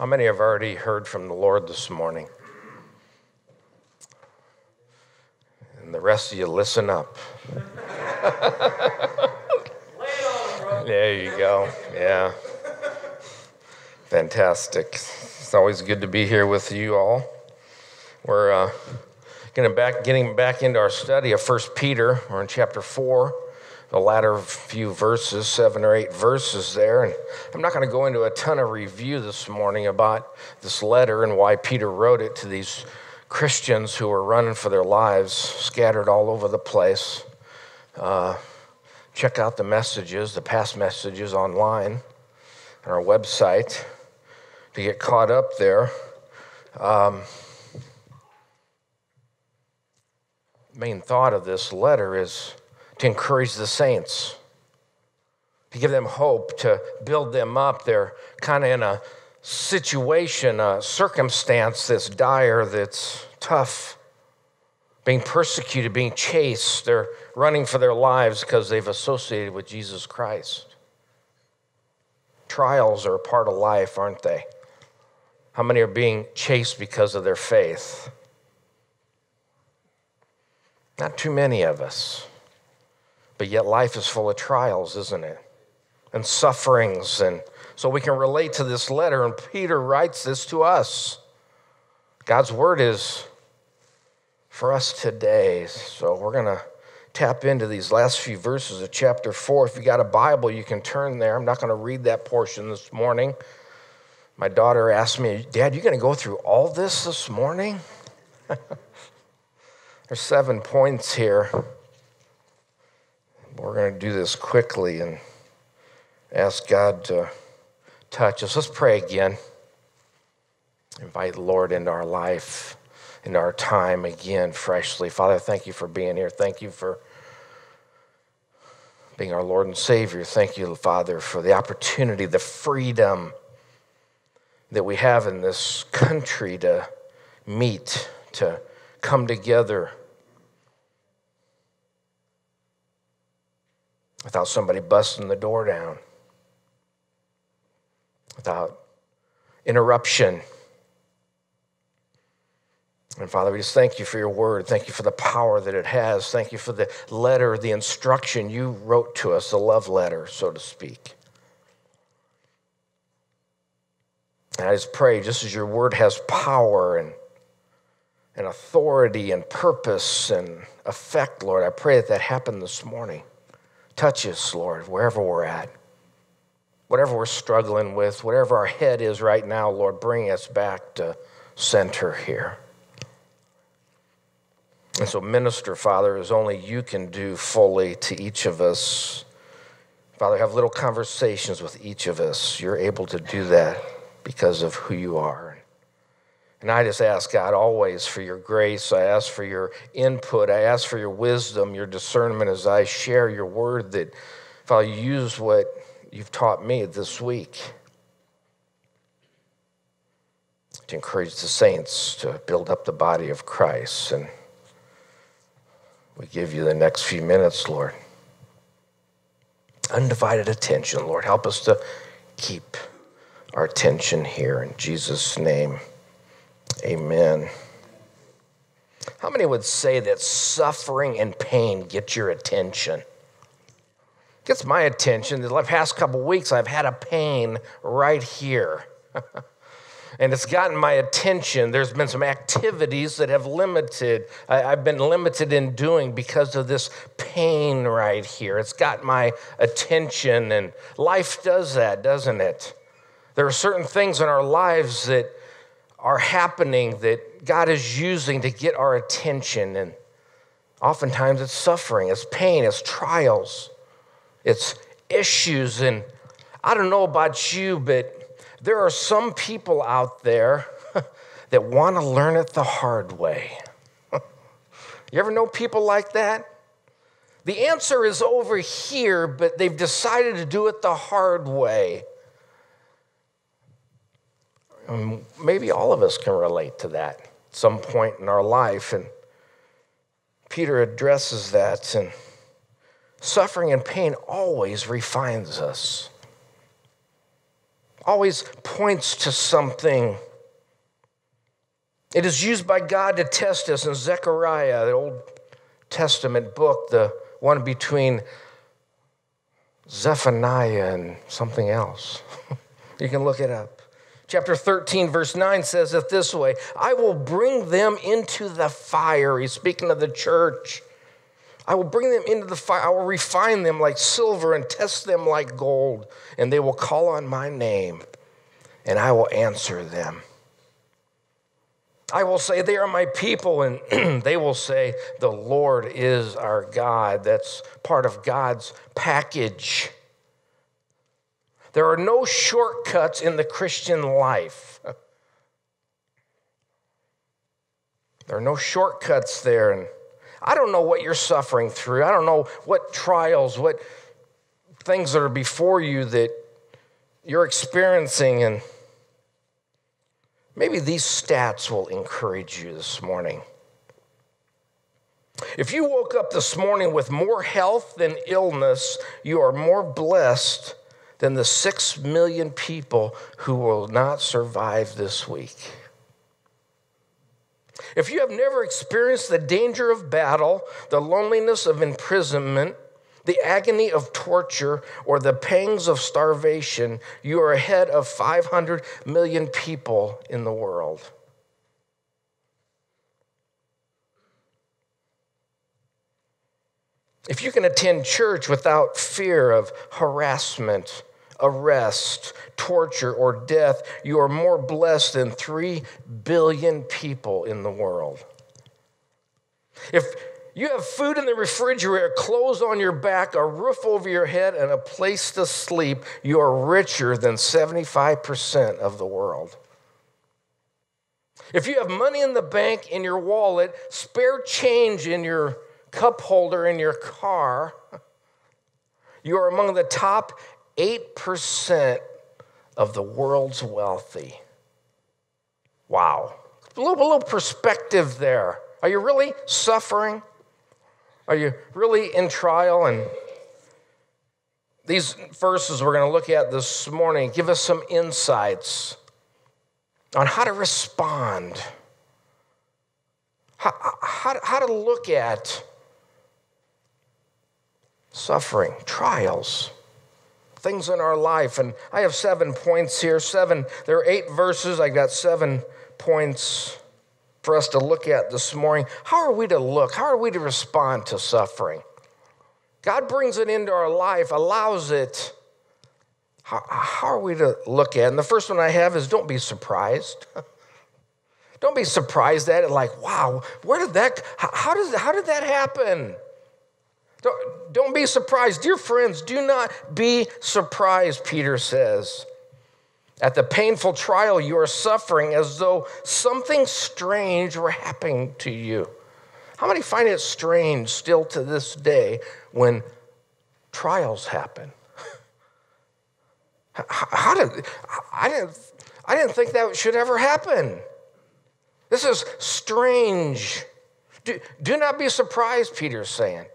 How many have already heard from the Lord this morning? And the rest of you, listen up. there you go. Yeah. Fantastic. It's always good to be here with you all. We're uh, getting back, getting back into our study of First Peter. We're in chapter 4 the latter few verses, seven or eight verses there. And I'm not going to go into a ton of review this morning about this letter and why Peter wrote it to these Christians who were running for their lives, scattered all over the place. Uh, check out the messages, the past messages online on our website to get caught up there. Um, main thought of this letter is to encourage the saints, to give them hope, to build them up. They're kind of in a situation, a circumstance that's dire, that's tough, being persecuted, being chased. They're running for their lives because they've associated with Jesus Christ. Trials are a part of life, aren't they? How many are being chased because of their faith? Not too many of us. But yet life is full of trials, isn't it? And sufferings. And so we can relate to this letter, and Peter writes this to us. God's word is for us today. So we're going to tap into these last few verses of chapter 4. If you got a Bible, you can turn there. I'm not going to read that portion this morning. My daughter asked me, Dad, you going to go through all this this morning? There's seven points here. We're going to do this quickly and ask God to touch us. Let's pray again. Invite the Lord into our life, into our time again, freshly. Father, thank you for being here. Thank you for being our Lord and Savior. Thank you, Father, for the opportunity, the freedom that we have in this country to meet, to come together without somebody busting the door down, without interruption. And Father, we just thank you for your word. Thank you for the power that it has. Thank you for the letter, the instruction you wrote to us, the love letter, so to speak. And I just pray, just as your word has power and, and authority and purpose and effect, Lord, I pray that that happened this morning. Touch us, Lord, wherever we're at. Whatever we're struggling with, whatever our head is right now, Lord, bring us back to center here. And so, minister, Father, as only you can do fully to each of us. Father, have little conversations with each of us. You're able to do that because of who you are. And I just ask God always for your grace. I ask for your input. I ask for your wisdom, your discernment as I share your word that if I'll use what you've taught me this week to encourage the saints to build up the body of Christ. And we give you the next few minutes, Lord. Undivided attention, Lord. Help us to keep our attention here in Jesus' name. Amen. How many would say that suffering and pain get your attention? Gets my attention. The past couple weeks, I've had a pain right here. and it's gotten my attention. There's been some activities that have limited, I, have been limited in doing because of this pain right here. It's got my attention, and life does that, doesn't it? There are certain things in our lives that are happening that God is using to get our attention. And oftentimes it's suffering, it's pain, it's trials, it's issues. And I don't know about you, but there are some people out there that want to learn it the hard way. you ever know people like that? The answer is over here, but they've decided to do it the hard way. And maybe all of us can relate to that at some point in our life. And Peter addresses that. And suffering and pain always refines us. always points to something. It is used by God to test us in Zechariah, the Old Testament book, the one between Zephaniah and something else. you can look it up. Chapter 13, verse 9 says it this way I will bring them into the fire. He's speaking of the church. I will bring them into the fire. I will refine them like silver and test them like gold. And they will call on my name, and I will answer them. I will say, They are my people, and they will say, The Lord is our God. That's part of God's package. There are no shortcuts in the Christian life. There are no shortcuts there. And I don't know what you're suffering through. I don't know what trials, what things that are before you that you're experiencing. And maybe these stats will encourage you this morning. If you woke up this morning with more health than illness, you are more blessed than the six million people who will not survive this week. If you have never experienced the danger of battle, the loneliness of imprisonment, the agony of torture, or the pangs of starvation, you are ahead of 500 million people in the world. If you can attend church without fear of harassment, arrest, torture, or death, you are more blessed than 3 billion people in the world. If you have food in the refrigerator, clothes on your back, a roof over your head, and a place to sleep, you are richer than 75% of the world. If you have money in the bank, in your wallet, spare change in your cup holder in your car, you are among the top 8% of the world's wealthy. Wow. A little, a little perspective there. Are you really suffering? Are you really in trial? And these verses we're going to look at this morning give us some insights on how to respond, how, how, how to look at suffering, trials things in our life. And I have seven points here. Seven, there are eight verses. I got seven points for us to look at this morning. How are we to look? How are we to respond to suffering? God brings it into our life, allows it. How, how are we to look at it? And the first one I have is don't be surprised. don't be surprised at it, like, wow, where did that, how, does, how did that happen? Don't, don't be surprised. Dear friends, do not be surprised, Peter says. At the painful trial you are suffering as though something strange were happening to you. How many find it strange still to this day when trials happen? How did I didn't I didn't think that should ever happen. This is strange. Do, do not be surprised, Peter's saying.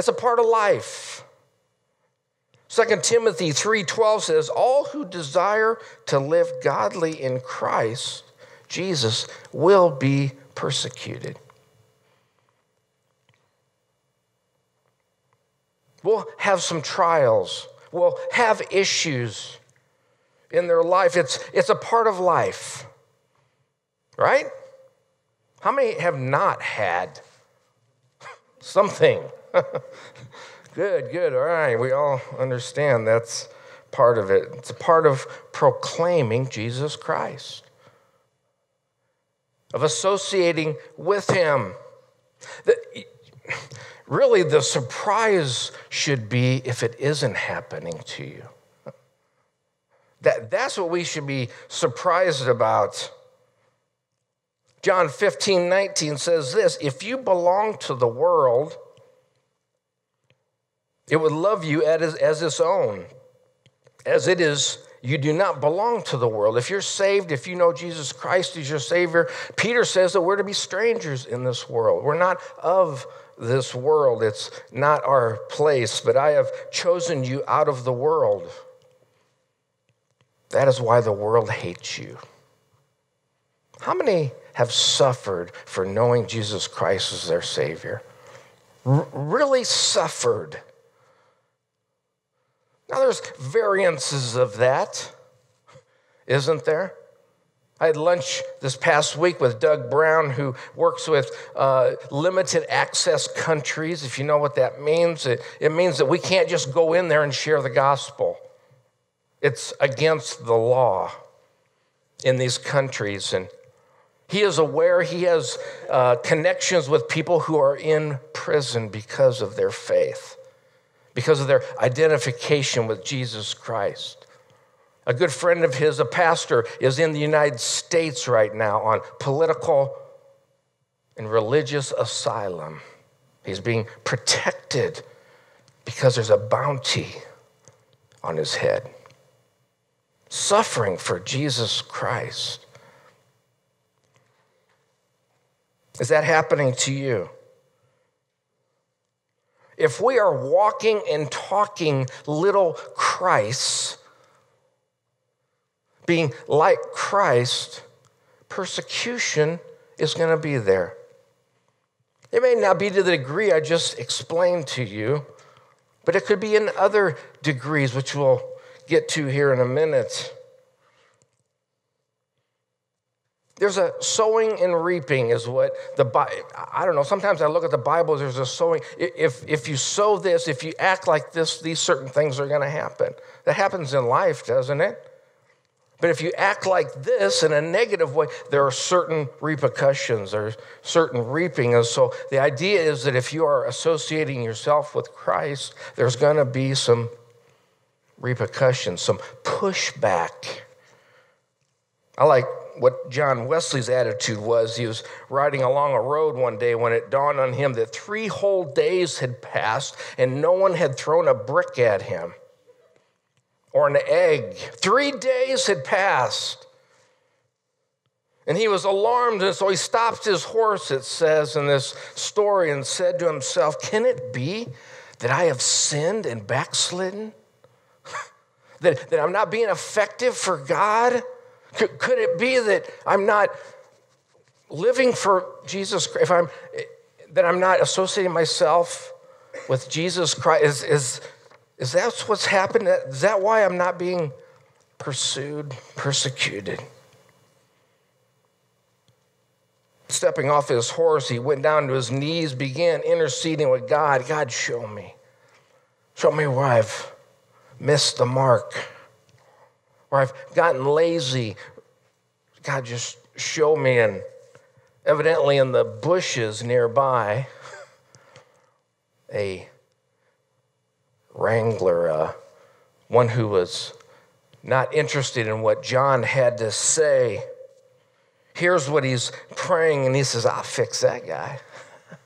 It's a part of life. 2 Timothy 3:12 says, "All who desire to live godly in Christ Jesus will be persecuted." We'll have some trials. We'll have issues in their life. It's, it's a part of life, right? How many have not had something good, good. All right. We all understand that's part of it. It's a part of proclaiming Jesus Christ, of associating with Him. The, really, the surprise should be if it isn't happening to you. That, that's what we should be surprised about. John 15, 19 says this If you belong to the world, it would love you as, as its own. As it is, you do not belong to the world. If you're saved, if you know Jesus Christ is your Savior, Peter says that we're to be strangers in this world. We're not of this world, it's not our place, but I have chosen you out of the world. That is why the world hates you. How many have suffered for knowing Jesus Christ as their Savior? R- really suffered. Now, there's variances of that, isn't there? I had lunch this past week with Doug Brown, who works with uh, limited access countries. If you know what that means, it, it means that we can't just go in there and share the gospel, it's against the law in these countries. And he is aware, he has uh, connections with people who are in prison because of their faith, because of their identification with Jesus Christ. A good friend of his, a pastor, is in the United States right now on political and religious asylum. He's being protected because there's a bounty on his head. Suffering for Jesus Christ. Is that happening to you? If we are walking and talking little Christ, being like Christ, persecution is going to be there. It may not be to the degree I just explained to you, but it could be in other degrees, which we'll get to here in a minute. There's a sowing and reaping, is what the Bible, I don't know, sometimes I look at the Bible, there's a sowing. If, if you sow this, if you act like this, these certain things are going to happen. That happens in life, doesn't it? But if you act like this in a negative way, there are certain repercussions, there's certain reaping. And so the idea is that if you are associating yourself with Christ, there's going to be some repercussions, some pushback. I like what John Wesley's attitude was. He was riding along a road one day when it dawned on him that three whole days had passed and no one had thrown a brick at him or an egg. Three days had passed. And he was alarmed, and so he stopped his horse, it says in this story, and said to himself, Can it be that I have sinned and backslidden? that, that I'm not being effective for God? Could, could it be that I'm not living for Jesus Christ? If I'm, that I'm not associating myself with Jesus Christ? Is, is, is that what's happened? Is that why I'm not being pursued, persecuted? Stepping off his horse, he went down to his knees, began interceding with God. God, show me. Show me where I've missed the mark, where I've gotten lazy. God, just show me. And evidently, in the bushes nearby, a wrangler, uh, one who was not interested in what John had to say. Here's what he's praying, and he says, I'll fix that guy.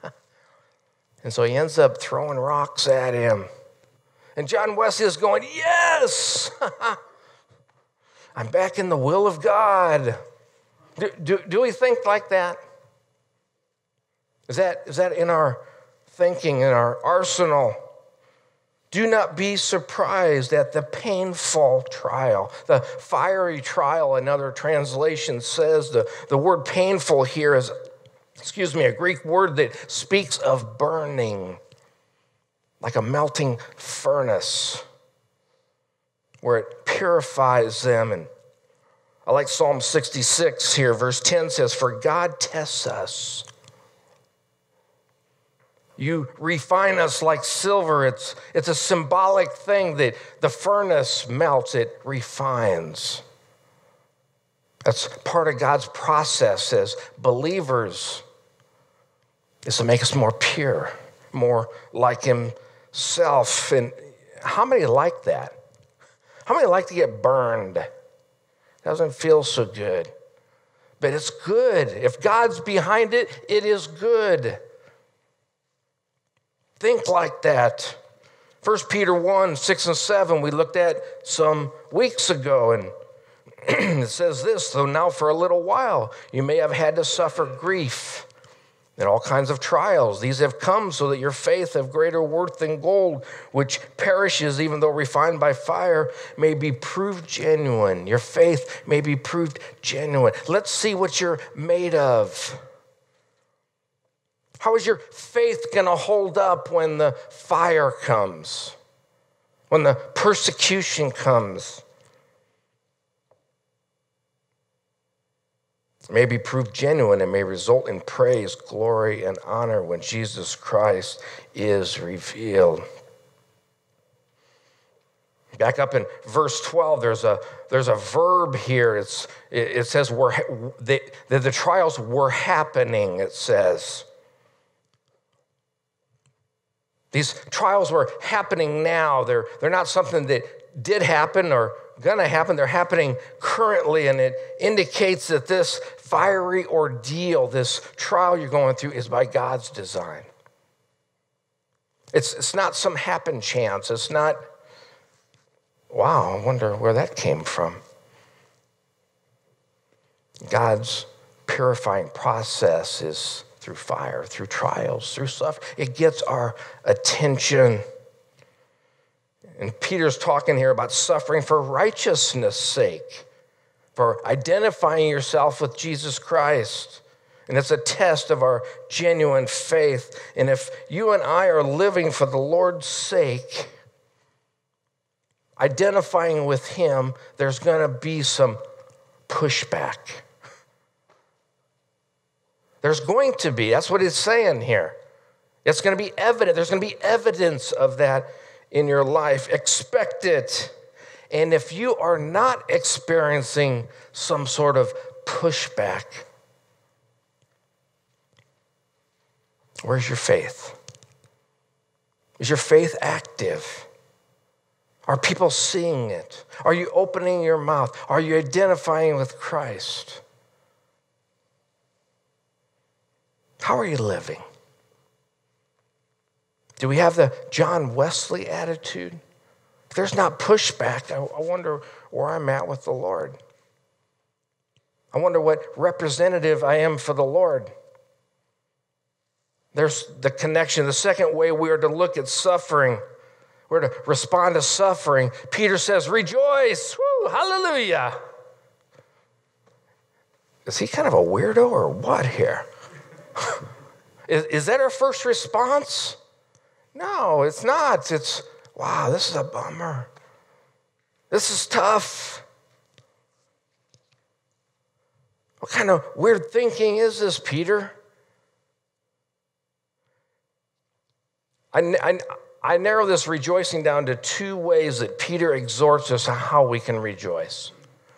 and so he ends up throwing rocks at him. And John Wesley is going, Yes, I'm back in the will of God. Do, do, do we think like that? Is that, is that in our thinking, in our arsenal? Do not be surprised at the painful trial. The fiery trial, another translation says the, the word painful here is, excuse me, a Greek word that speaks of burning, like a melting furnace, where it purifies them. And I like Psalm 66 here, verse 10 says, For God tests us you refine us like silver. It's, it's a symbolic thing that the furnace melts, it refines. That's part of God's process as believers, is to make us more pure, more like Himself. And how many like that? How many like to get burned? Doesn't feel so good. But it's good. If God's behind it, it is good think like that. 1 Peter 1 6 and 7, we looked at some weeks ago, and it says this though now for a little while you may have had to suffer grief and all kinds of trials. These have come so that your faith of greater worth than gold, which perishes even though refined by fire, may be proved genuine. Your faith may be proved genuine. Let's see what you're made of. How is your faith going to hold up when the fire comes? When the persecution comes? May be proved genuine and may result in praise, glory, and honor when Jesus Christ is revealed. Back up in verse 12, there's a, there's a verb here. It's, it, says we're, that the trials were happening, it says. These trials were happening now. They're, they're not something that did happen or going to happen. They're happening currently, and it indicates that this fiery ordeal, this trial you're going through, is by God's design. It's, it's not some happen chance. It's not, wow, I wonder where that came from. God's purifying process is through fire, through trials, through suffering. It gets our attention. And Peter's talking here about suffering for righteousness' sake, for identifying yourself with Jesus Christ. And it's a test of our genuine faith. And if you and I are living for the Lord's sake, identifying with Him, there's going to be some pushback. There's going to be, that's what it's saying here. It's going to be evident. There's going to be evidence of that in your life. Expect it. And if you are not experiencing some sort of pushback, where's your faith? Is your faith active? Are people seeing it? Are you opening your mouth? Are you identifying with Christ? How are you living? Do we have the John Wesley attitude? If there's not pushback, I wonder where I'm at with the Lord. I wonder what representative I am for the Lord. There's the connection. The second way we are to look at suffering, we're to respond to suffering. Peter says, Rejoice! Woo, hallelujah! Is he kind of a weirdo or what here? is, is that our first response? No, it's not. It's, wow, this is a bummer. This is tough. What kind of weird thinking is this, Peter? I, I, I narrow this rejoicing down to two ways that Peter exhorts us on how we can rejoice.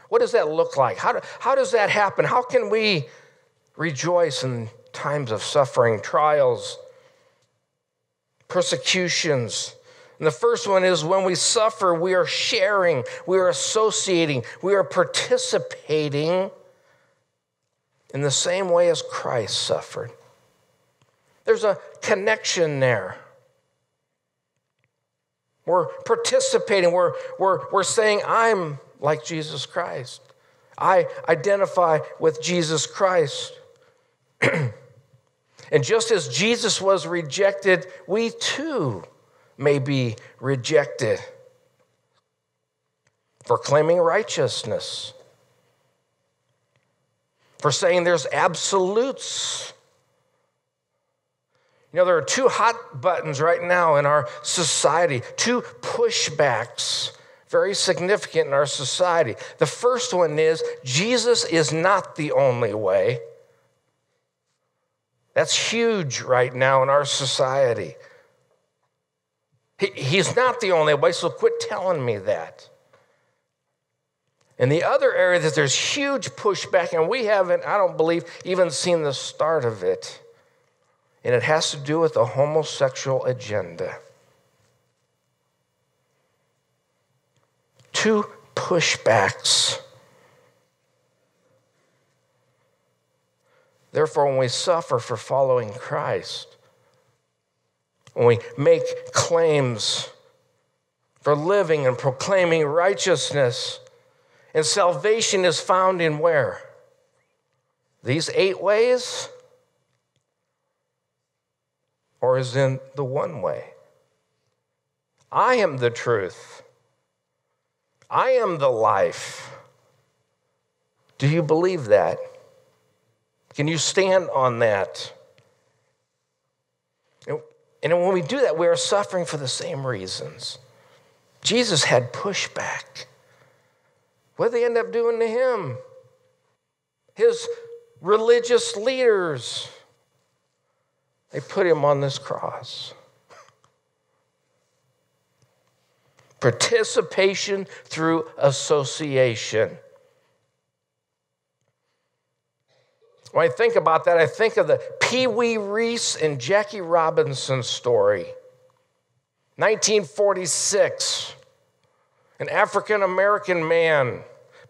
What does that look like? How, do, how does that happen? How can we rejoice in times of suffering, trials, persecutions. And the first one is when we suffer, we are sharing, we are associating, we are participating in the same way as Christ suffered. There's a connection there. We're participating, we're, we're, we're saying, I'm like Jesus Christ. I identify with Jesus Christ. And just as Jesus was rejected, we too may be rejected for claiming righteousness, for saying there's absolutes. You know, there are two hot buttons right now in our society, two pushbacks, very significant in our society. The first one is Jesus is not the only way. That's huge right now in our society. He, he's not the only way, so quit telling me that. And the other area that there's huge pushback, and we haven't, I don't believe, even seen the start of it. And it has to do with the homosexual agenda. Two pushbacks Therefore, when we suffer for following Christ, when we make claims for living and proclaiming righteousness, and salvation is found in where? These eight ways? or is in the one way. I am the truth. I am the life. Do you believe that? Can you stand on that? And when we do that, we are suffering for the same reasons. Jesus had pushback. What did they end up doing to him? His religious leaders, they put him on this cross. Participation through association. When I think about that, I think of the Pee Wee Reese and Jackie Robinson story. 1946, an African American man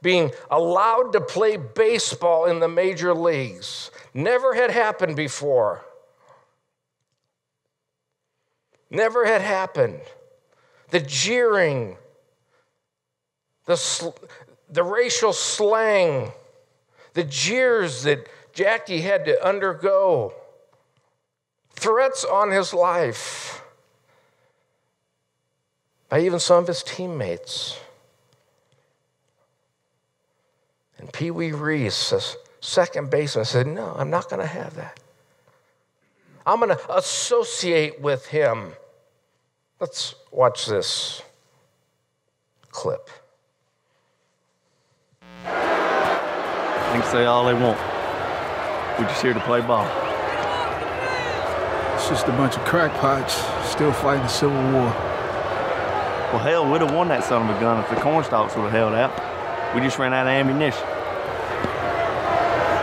being allowed to play baseball in the major leagues. Never had happened before. Never had happened. The jeering, the, sl- the racial slang, the jeers that Jackie had to undergo threats on his life by even some of his teammates. And Pee Wee Reese, the second baseman, said, No, I'm not going to have that. I'm going to associate with him. Let's watch this clip. They can say all they want. We're just here to play ball. It's just a bunch of crackpots still fighting the Civil War. Well, hell, we'd have won that son of a gun if the cornstalks would have held out. We just ran out of ammunition.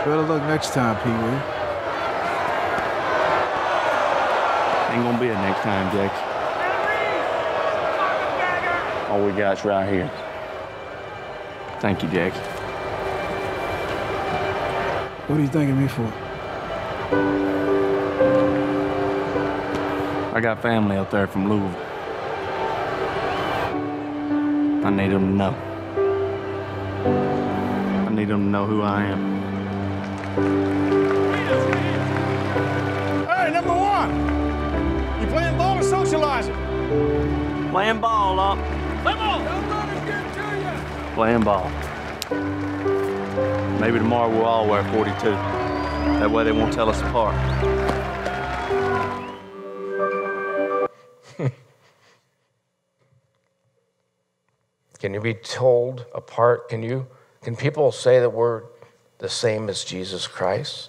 Better luck next time, Pee Wee. Ain't gonna be a next time, Jackie. All we got's right here. Thank you, Jackie. What are you thanking me for? I got family out there from Louisville. I need them to know. I need them to know who I am. Hey, number one! You playing ball or socializing? Playing ball, up. Come on! Don't let us get to you! Playing ball. Maybe tomorrow we'll all wear 42. That way they won't tell us apart. Can you be told apart? Can you can people say that we're the same as Jesus Christ?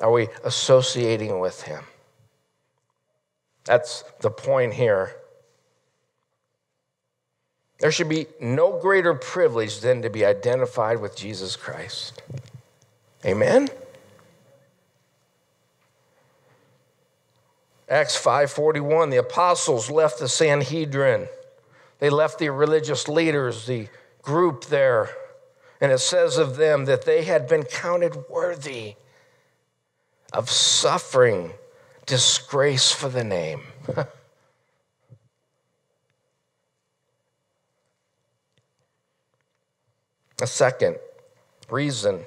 Are we associating with him? That's the point here. There should be no greater privilege than to be identified with Jesus Christ. Amen. Acts 5:41 the apostles left the Sanhedrin. They left the religious leaders, the group there. And it says of them that they had been counted worthy of suffering disgrace for the name. A second reason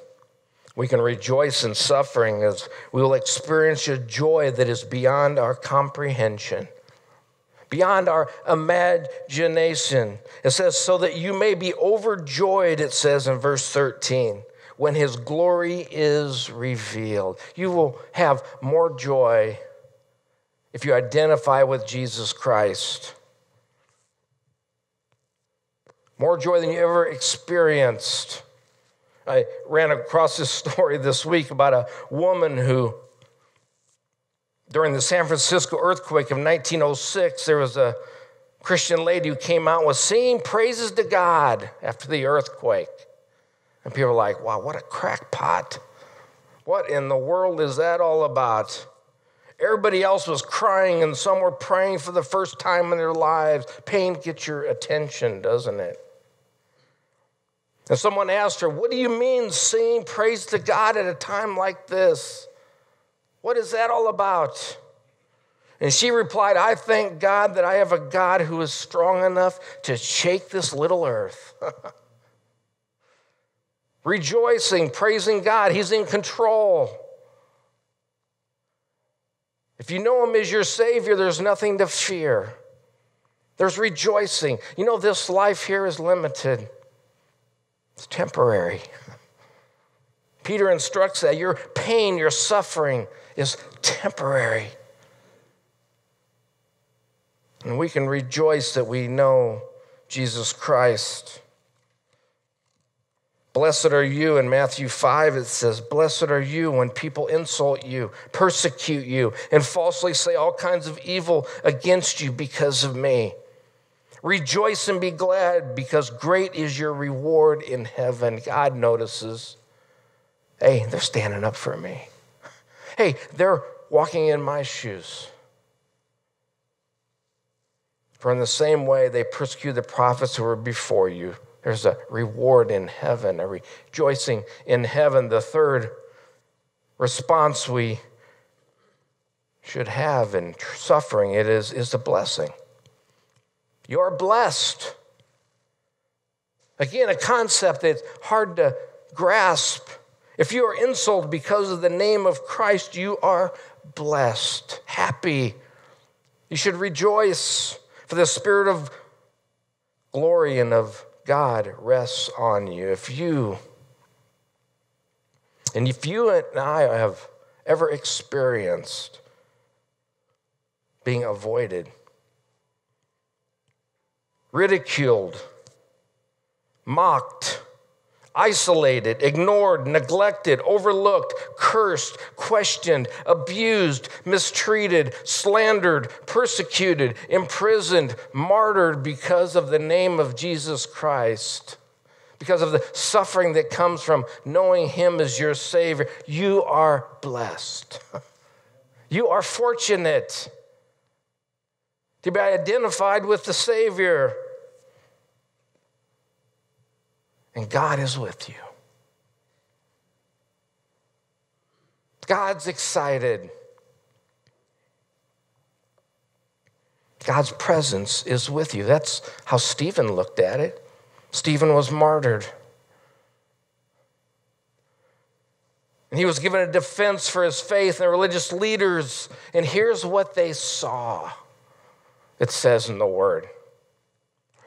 we can rejoice in suffering is we will experience a joy that is beyond our comprehension, beyond our imagination. It says, so that you may be overjoyed, it says in verse 13, when his glory is revealed. You will have more joy if you identify with Jesus Christ. More joy than you ever experienced. I ran across this story this week about a woman who, during the San Francisco earthquake of 1906, there was a Christian lady who came out and was singing praises to God after the earthquake. And people were like, wow, what a crackpot. What in the world is that all about? Everybody else was crying, and some were praying for the first time in their lives. Pain gets your attention, doesn't it? And someone asked her, What do you mean singing praise to God at a time like this? What is that all about? And she replied, I thank God that I have a God who is strong enough to shake this little earth. Rejoicing, praising God, He's in control. If you know Him as your Savior, there's nothing to fear. There's rejoicing. You know, this life here is limited, it's temporary. Peter instructs that your pain, your suffering is temporary. And we can rejoice that we know Jesus Christ. Blessed are you in Matthew 5, it says, Blessed are you when people insult you, persecute you, and falsely say all kinds of evil against you because of me. Rejoice and be glad because great is your reward in heaven. God notices. Hey, they're standing up for me. Hey, they're walking in my shoes. For in the same way they persecuted the prophets who were before you. There's a reward in heaven, a rejoicing in heaven. The third response we should have in suffering it is, is a blessing. You're blessed. Again, a concept that's hard to grasp. If you are insulted because of the name of Christ, you are blessed, happy. You should rejoice, for the spirit of glory and of God rests on you. If you, and if you and I have ever experienced being avoided, ridiculed, mocked, isolated, ignored, neglected, overlooked, cursed, questioned, abused, mistreated, slandered, persecuted, imprisoned, martyred because of the name of Jesus Christ, because of the suffering that comes from knowing Him as your Savior, you are blessed. You are fortunate to be identified with the Savior. And God is with you. God's excited. God's presence is with you. That's how Stephen looked at it. Stephen was martyred. And he was given a defense for his faith, and religious leaders, and here's what they saw it says in the word.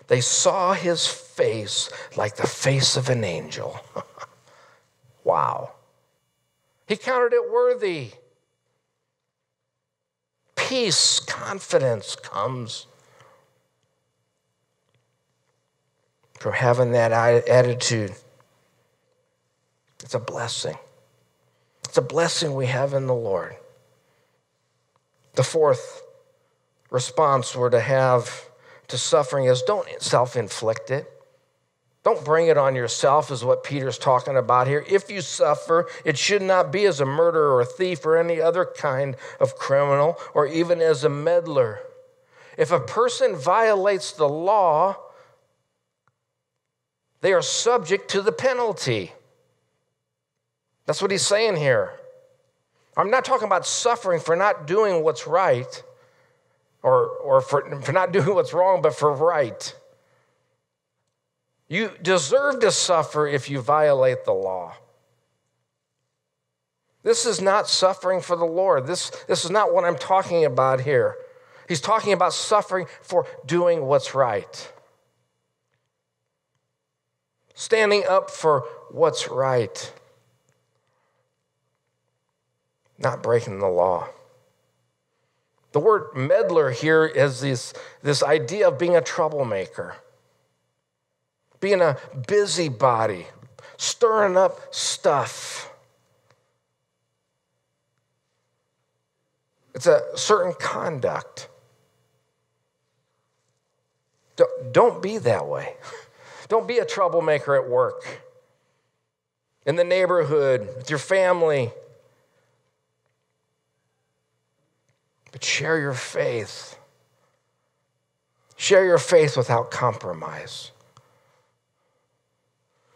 They saw his face like the face of an angel. wow. He counted it worthy. Peace, confidence comes from having that attitude. It's a blessing. It's a blessing we have in the Lord. The fourth response we're to have to suffering is don't self inflict it. Don't bring it on yourself, is what Peter's talking about here. If you suffer, it should not be as a murderer or a thief or any other kind of criminal or even as a meddler. If a person violates the law, they are subject to the penalty. That's what he's saying here. I'm not talking about suffering for not doing what's right or, or for, for not doing what's wrong, but for right. You deserve to suffer if you violate the law. This is not suffering for the Lord. This, this is not what I'm talking about here. He's talking about suffering for doing what's right, standing up for what's right, not breaking the law. The word meddler here is this, this idea of being a troublemaker, being a busybody, stirring up stuff. It's a certain conduct. Don't be that way. Don't be a troublemaker at work, in the neighborhood, with your family, But share your faith. Share your faith without compromise.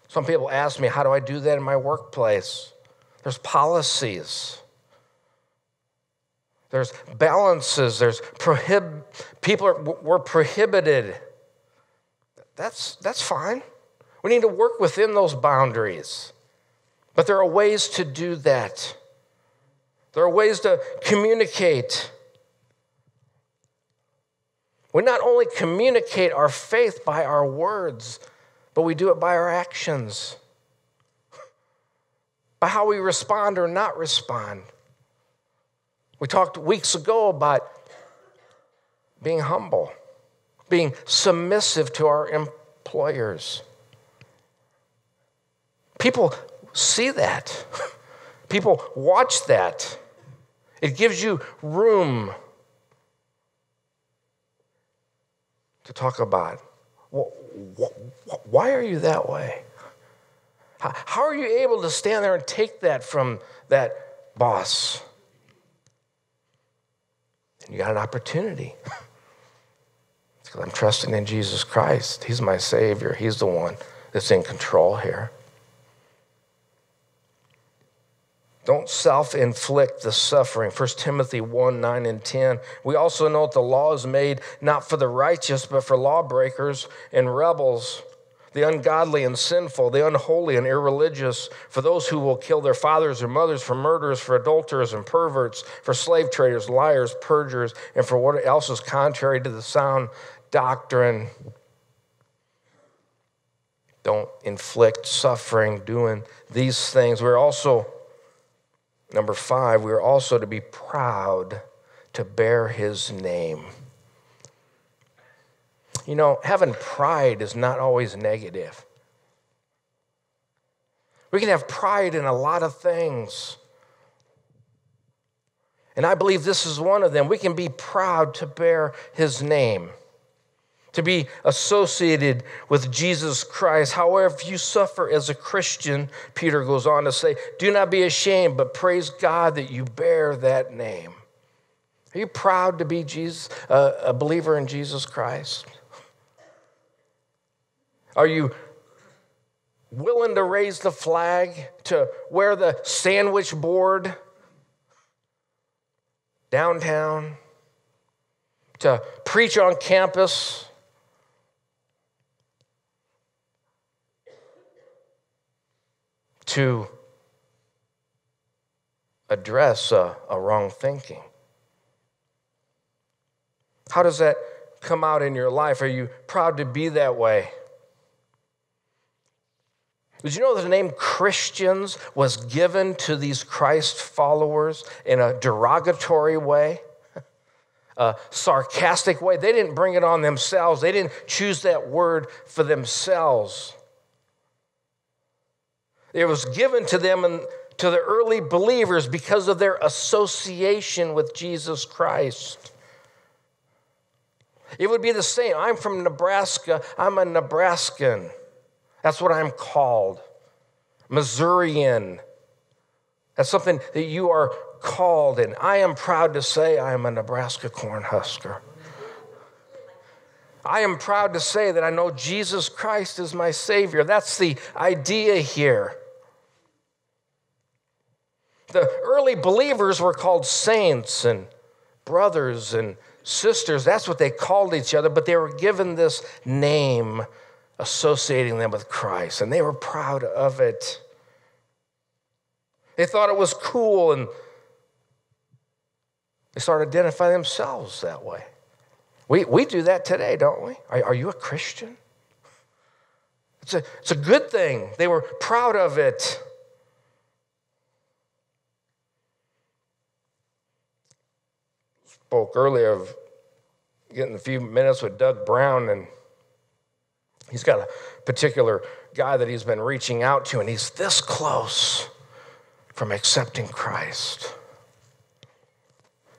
Some people ask me, how do I do that in my workplace? There's policies. There's balances. There's prohib people are we're prohibited. That's that's fine. We need to work within those boundaries. But there are ways to do that. There are ways to communicate We not only communicate our faith by our words, but we do it by our actions, by how we respond or not respond. We talked weeks ago about being humble, being submissive to our employers. People see that, people watch that. It gives you room to talk about why are you that way? How are you able to stand there and take that from that boss? And you got an opportunity. because I'm trusting in Jesus Christ. He's my Savior, He's the one that's in control here. Don't self inflict the suffering. 1 Timothy 1 9 and 10. We also know that the law is made not for the righteous, but for lawbreakers and rebels, the ungodly and sinful, the unholy and irreligious, for those who will kill their fathers or mothers, for murderers, for adulterers and perverts, for slave traders, liars, perjurers, and for what else is contrary to the sound doctrine. Don't inflict suffering doing these things. We're also Number five, we are also to be proud to bear his name. You know, having pride is not always negative. We can have pride in a lot of things. And I believe this is one of them. We can be proud to bear his name to be associated with Jesus Christ. However, you suffer as a Christian, Peter goes on to say, do not be ashamed, but praise God that you bear that name. Are you proud to be Jesus, uh, a believer in Jesus Christ? Are you willing to raise the flag, to wear the sandwich board downtown, to preach on campus? To address a, a wrong thinking. How does that come out in your life? Are you proud to be that way? Did you know the name Christians was given to these Christ followers in a derogatory way, a sarcastic way? They didn't bring it on themselves, they didn't choose that word for themselves. It was given to them and to the early believers because of their association with Jesus Christ. It would be the same. I'm from Nebraska. I'm a Nebraskan. That's what I'm called. Missourian. That's something that you are called, and I am proud to say I am a Nebraska Cornhusker. I am proud to say that I know Jesus Christ is my Savior. That's the idea here. The early believers were called saints and brothers and sisters. That's what they called each other, but they were given this name associating them with Christ, and they were proud of it. They thought it was cool, and they started identifying themselves that way. We, we do that today, don't we? Are, are you a Christian? It's a, it's a good thing. They were proud of it. Spoke earlier of getting a few minutes with Doug Brown, and he's got a particular guy that he's been reaching out to, and he's this close from accepting Christ.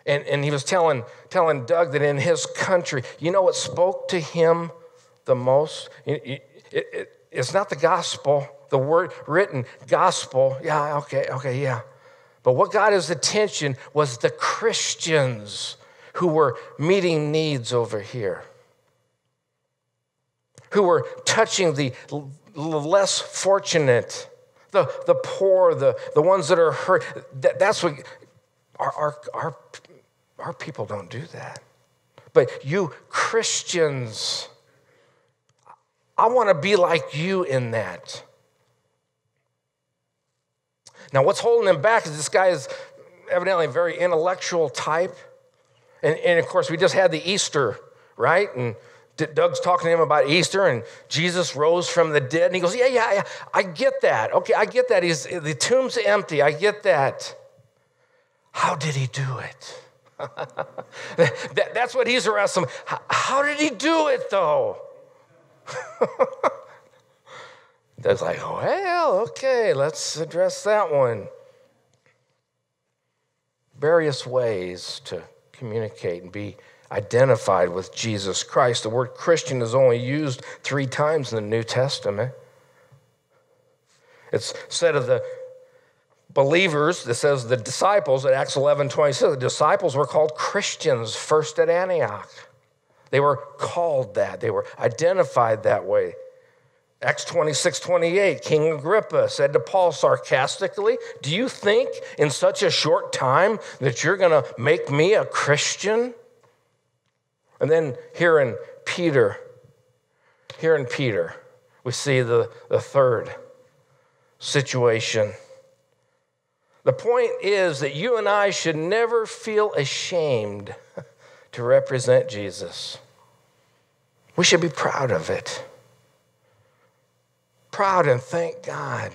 And, and he was telling, telling Doug that in his country, you know what spoke to him the most? It, it, it, it's not the gospel, the word written gospel. Yeah, okay, okay, yeah. But what got his attention was the Christians who were meeting needs over here, who were touching the less fortunate, the, the poor, the, the ones that are hurt. That, that's what our, our, our, our people don't do that. But you Christians, I want to be like you in that. Now, what's holding him back is this guy is evidently a very intellectual type. And, and of course, we just had the Easter right? And Doug's talking to him about Easter and Jesus rose from the dead. And he goes, Yeah, yeah, yeah, I get that. Okay, I get that. He's, the tomb's empty. I get that. How did he do it? that, that's what he's wrestling. How, how did he do it, though? Doug's like, Well, okay, let's address that one. Various ways to communicate and be identified with Jesus Christ. The word Christian is only used three times in the New Testament. It's said of the believers, it says the disciples at Acts 11 26, the disciples were called Christians first at Antioch. They were called that, they were identified that way. Acts 26, 28, King Agrippa said to Paul sarcastically, Do you think in such a short time that you're going to make me a Christian? And then here in Peter, here in Peter, we see the, the third situation. The point is that you and I should never feel ashamed to represent Jesus. We should be proud of it. Proud and thank God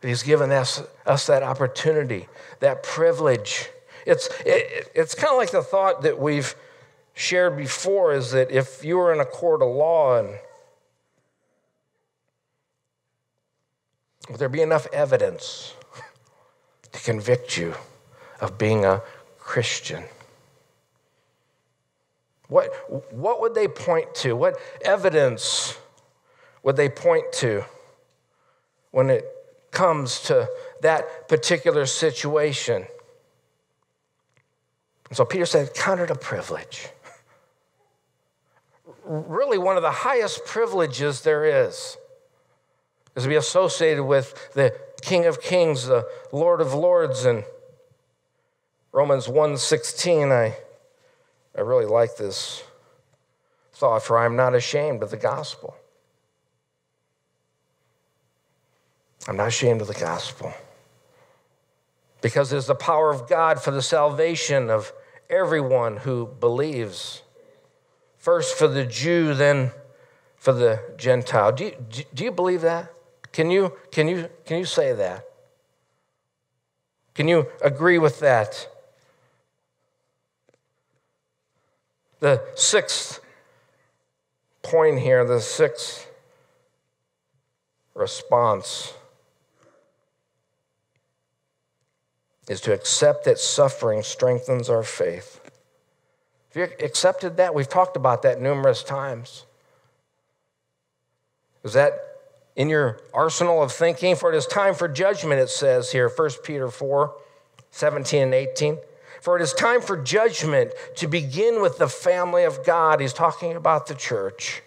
that He's given us, us that opportunity, that privilege. It's, it, it's kind of like the thought that we've shared before is that if you were in a court of law and would there be enough evidence to convict you of being a Christian? What, what would they point to? What evidence would they point to when it comes to that particular situation? And so Peter said, Count it a privilege really one of the highest privileges there is, is to be associated with the King of Kings, the Lord of Lords. And Romans 1.16, I, I really like this thought, for I am not ashamed of the gospel. I'm not ashamed of the gospel. Because it is the power of God for the salvation of everyone who believes first for the Jew, then for the Gentile. Do you, do you believe that? Can you, can, you, can you say that? Can you agree with that? The sixth point here, the sixth response is to accept that suffering strengthens our faith. Have you accepted that? We've talked about that numerous times. Is that in your arsenal of thinking? For it is time for judgment, it says here, 1 Peter 4 17 and 18. For it is time for judgment to begin with the family of God. He's talking about the church.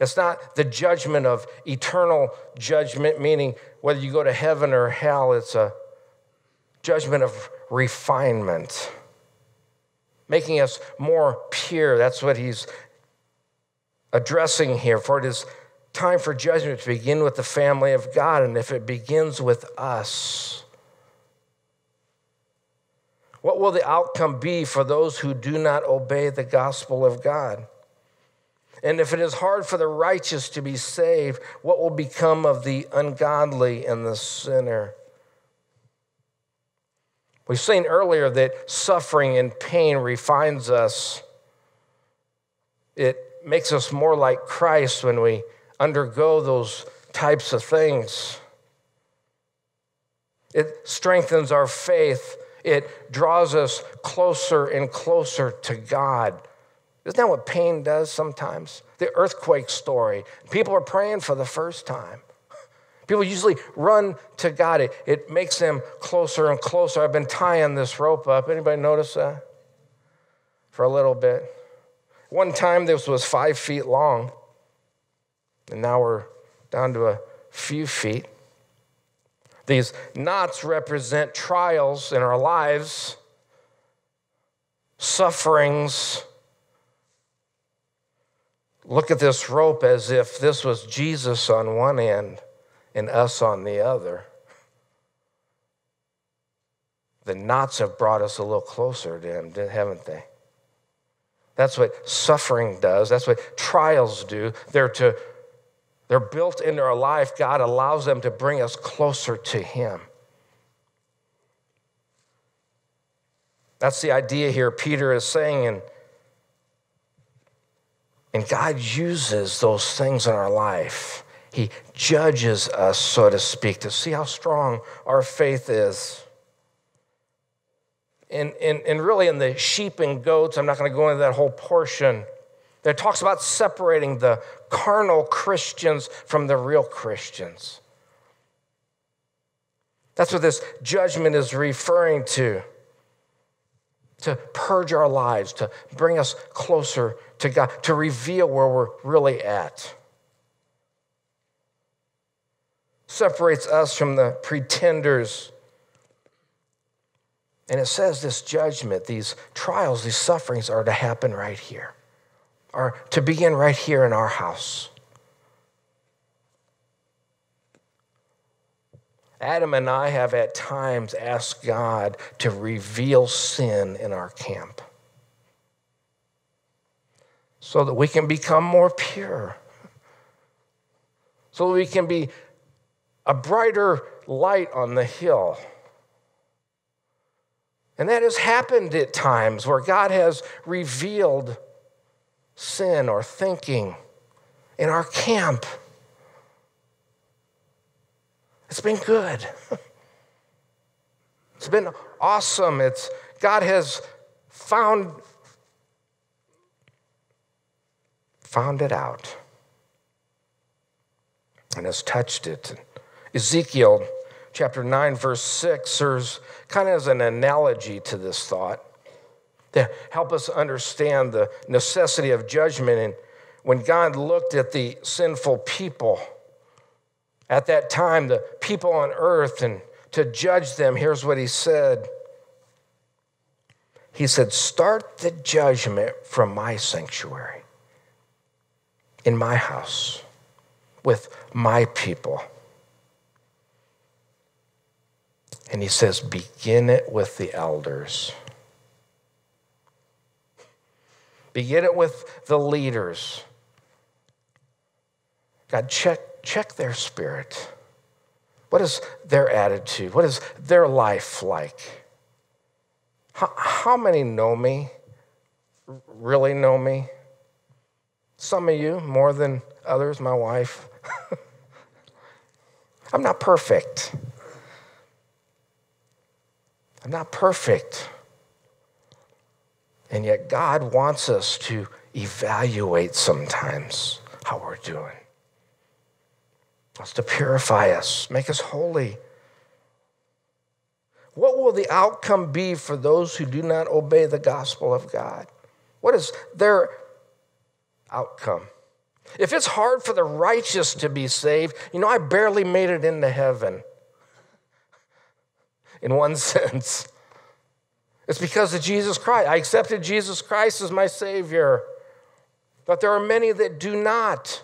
It's not the judgment of eternal judgment, meaning whether you go to heaven or hell, it's a judgment of refinement making us more pure. That's what he's addressing here. For it is time for judgment to begin with the family of God. And if it begins with us, what will the outcome be for those who do not obey the gospel of God? And if it is hard for the righteous to be saved, what will become of the ungodly and the sinner? We've seen earlier that suffering and pain refines us. It makes us more like Christ when we undergo those types of things. It strengthens our faith. It draws us closer and closer to God. Isn't that what pain does sometimes? The earthquake story. People are praying for the first time. People usually run to God. It, it makes them closer and closer. I've been tying this rope up. Anybody notice that? For a little bit. One time this was five feet long, and now we're down to a few feet. These knots represent trials in our lives, sufferings. Look at this rope as if this was Jesus on one end and us on the other. The knots have brought us a little closer to Him, haven't they? That's what suffering does. That's what trials do. They're to they're built into our life. God allows them to bring us closer to him. That's the idea here Peter is saying and and God uses those things in our life. He judges us, so to speak, to see how strong our faith is and, and, and really in the sheep and goats, I'm not going to go into that whole portion. That talks about separating the carnal Christians from the real Christians. That's what this judgment is referring to. To purge our lives, to bring us closer to God, to reveal where we're really at. Separates us from the pretenders and it says this judgment, these trials, these sufferings are to happen right here, are to begin right here in our house. Adam and I have at times asked God to reveal sin in our camp so that we can become more pure, so that we can be a brighter light on the hill. And that has happened at times where God has revealed sin or thinking in our camp. It's been good. It's been awesome. It's God has found found it out and has touched it. Ezekiel chapter 9, verse 6 serves kind of as an analogy to this thought to help us understand the necessity of judgment. And when God looked at the sinful people at that time, the people on earth, and to judge them, here's what he said. He said, Start the judgment from my sanctuary, in my house, with my people. And he says, begin it with the elders. Begin it with the leaders. God, check, check their spirit. What is their attitude? What is their life like? How, how many know me? Really know me? Some of you more than others, my wife. I'm not perfect. I'm not perfect. And yet, God wants us to evaluate sometimes how we're doing. Wants to purify us, make us holy. What will the outcome be for those who do not obey the gospel of God? What is their outcome? If it's hard for the righteous to be saved, you know, I barely made it into heaven in one sense. It's because of Jesus Christ. I accepted Jesus Christ as my Savior. But there are many that do not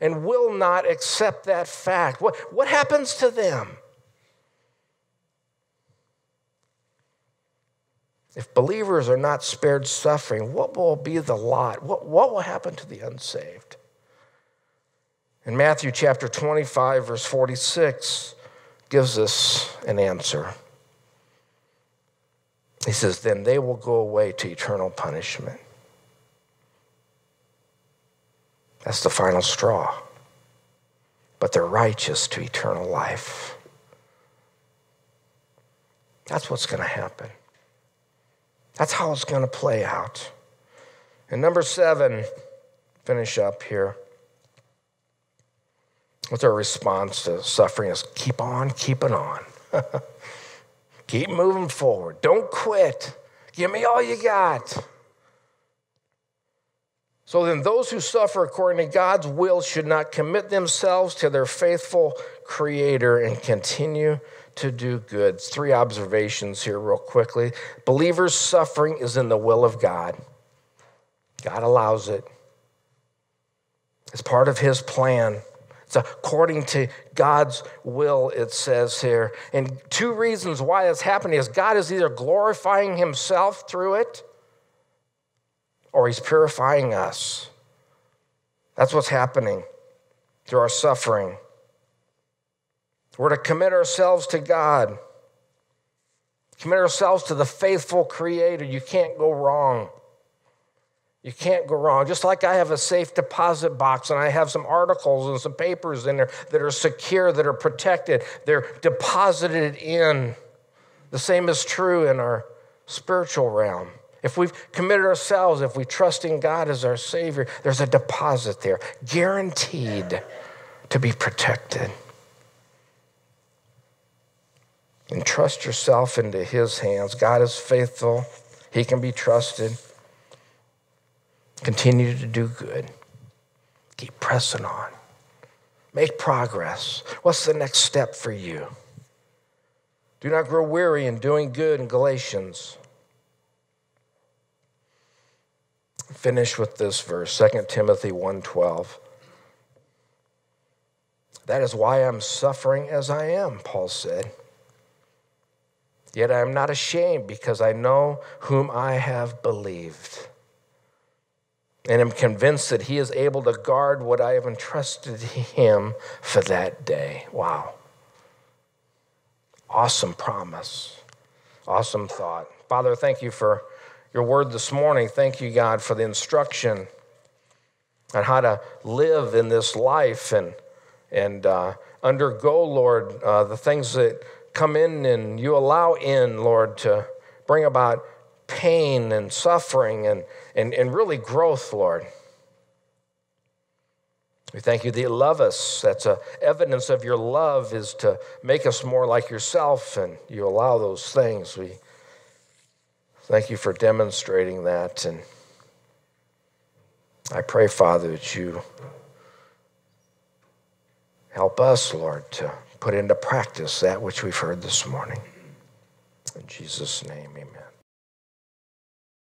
and will not accept that fact. What, what happens to them? If believers are not spared suffering, what will be the lot? What, what will happen to the unsaved? In Matthew chapter 25, verse 46, gives us an answer. He says, Then they will go away to eternal punishment. That's the final straw. But they're righteous to eternal life. That's what's going to happen. That's how it's going to play out. And number seven, finish up here. What's our response to suffering is keep on keeping on. keep moving forward. Don't quit. Give me all you got. So then, those who suffer according to God's will should not commit themselves to their faithful Creator and continue to do good. Three observations here, real quickly. Believers' suffering is in the will of God, God allows it. It's part of His plan. It's according to God's will, it says here. And two reasons why it's happening is God is either glorifying himself through it, or He's purifying us. That's what's happening through our suffering. We're to commit ourselves to God, commit ourselves to the faithful Creator. You can't go wrong. You can't go wrong. Just like I have a safe deposit box and I have some articles and some papers in there that are secure, that are protected, they're deposited in. The same is true in our spiritual realm. If we've committed ourselves, if we trust in God as our Savior, there's a deposit there, guaranteed to be protected. And trust yourself into His hands. God is faithful, He can be trusted. Continue to do good. Keep pressing on. Make progress. What's the next step for you? Do not grow weary in doing good in Galatians. Finish with this verse, 2 Timothy 1:12. That is why I'm suffering as I am, Paul said. Yet I am not ashamed because I know whom I have believed and am convinced that he is able to guard what I have entrusted him for that day. Wow. Awesome promise. Awesome thought. Father, thank you for your word this morning. Thank you, God, for the instruction on how to live in this life and, and uh, undergo, Lord, uh, the things that come in and you allow in, Lord, to bring about pain and suffering and, and, and really growth, Lord. We thank you that you love us. That's a uh, evidence of your love is to make us more like yourself, and you allow those things. We thank you for demonstrating that. And I pray, Father, that you help us, Lord, to put into practice that which we've heard this morning. In Jesus' name, amen.